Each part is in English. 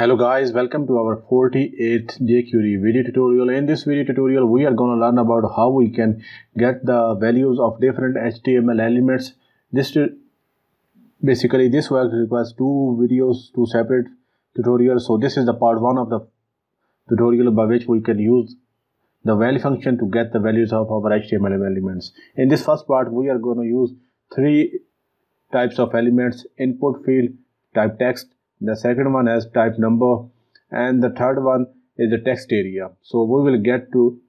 Hello guys, welcome to our 48th jQuery video tutorial. In this video tutorial, we are going to learn about how we can get the values of different HTML elements. This basically this work requires two videos, two separate tutorials. So this is the part one of the tutorial by which we can use the value function to get the values of our HTML elements. In this first part, we are going to use three types of elements: input field, type text, the second one has type number and the third one is the text area so we will get to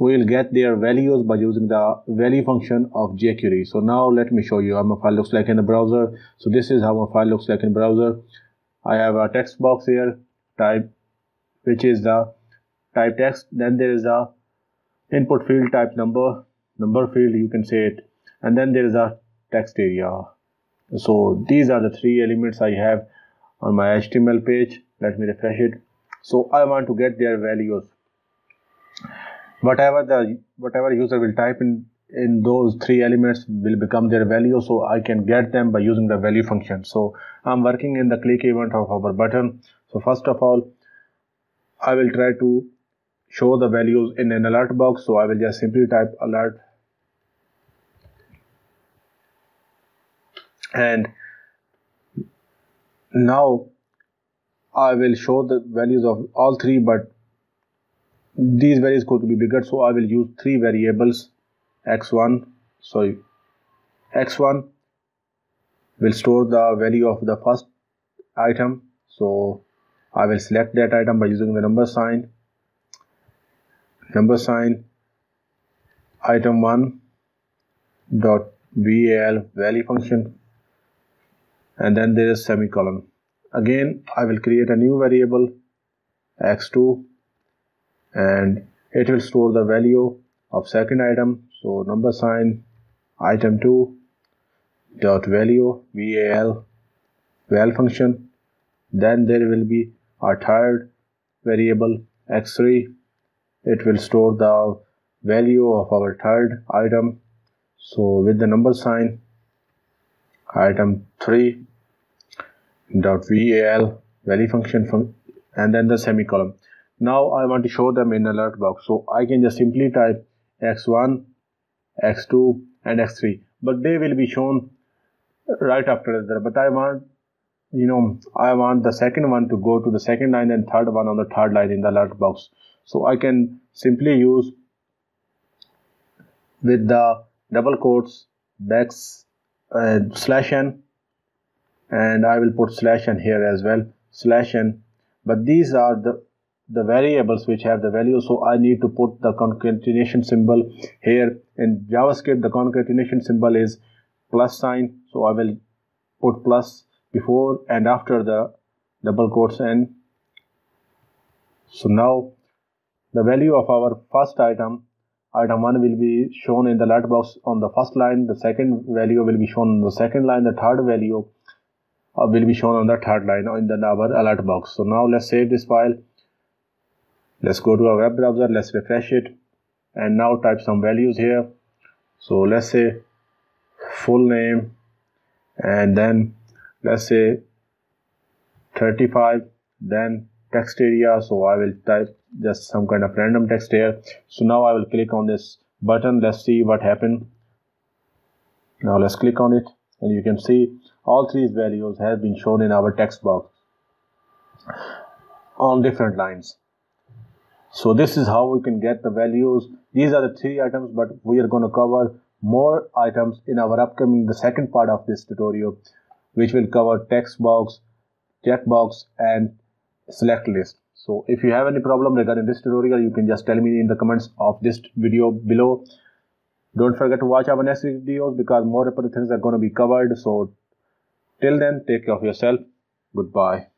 we will get their values by using the value function of jQuery. So now let me show you how my file looks like in the browser. So this is how my file looks like in browser. I have a text box here, type, which is the type text. Then there is a input field type number, number field, you can say it. And then there is a text area so these are the three elements i have on my html page. Let me refresh it. So i want to get their values. Whatever the whatever user will type in in those three elements will become their value so i can get them by using the value function. So i'm working in the click event of our button. So first of all i will try to show the values in an alert box. So i will just simply type alert. And now I will show the values of all three but these values to be bigger so I will use three variables. X1 sorry x1 will store the value of the first item. So I will select that item by using the number sign. Number sign item 1 dot val value function and then there is semicolon. Again I will create a new variable x2 and it will store the value of second item. So number sign item 2 dot value val val function. Then there will be a third variable x3 it will store the value of our third item. So with the number sign item 3 dot val value function from and then the semicolon. Now i want to show them in alert box. So i can just simply type x1 x2 and x3 but they will be shown right after the but i want you know i want the second one to go to the second line and third one on the third line in the alert box. So i can simply use with the double quotes backs uh, slash n and I will put slash n here as well slash n. But these are the the variables which have the value so I need to put the concatenation symbol here. In JavaScript the concatenation symbol is plus sign so I will put plus before and after the double quotes n. So now the value of our first item item 1 will be shown in the alert box on the first line the second value will be shown on the second line the third value Uh, will be shown on the third line in the our alert box. So now let's save this file. Let's go to our web browser. Let's refresh it. And now type some values here. So let's say full name. And then let's say 35 then text area. So i will type just some kind of random text here. So now i will click on this button. Let's see what happened. Now let's click on it. And you can see all three values have been shown in our text box on different lines. So this is how we can get the values. These are the three items but we are going to cover more items in our upcoming the second part of this tutorial which will cover text box checkbox and select list. So if you have any problem regarding this tutorial you can just tell me in the comments of this video below. Don't forget to watch our next videos because more important things are going to be covered. So till then take care of yourself. Goodbye